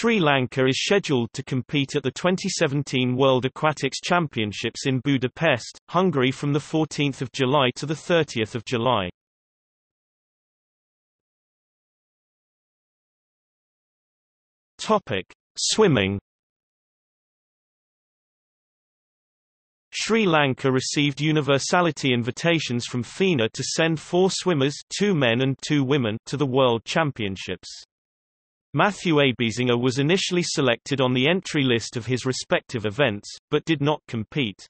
Sri Lanka is scheduled to compete at the 2017 World Aquatics Championships in Budapest, Hungary from 14 July to 30 July. Topic. Swimming Sri Lanka received universality invitations from FINA to send four swimmers two men and two women to the World Championships. Matthew Abeysinghe was initially selected on the entry list of his respective events, but did not compete.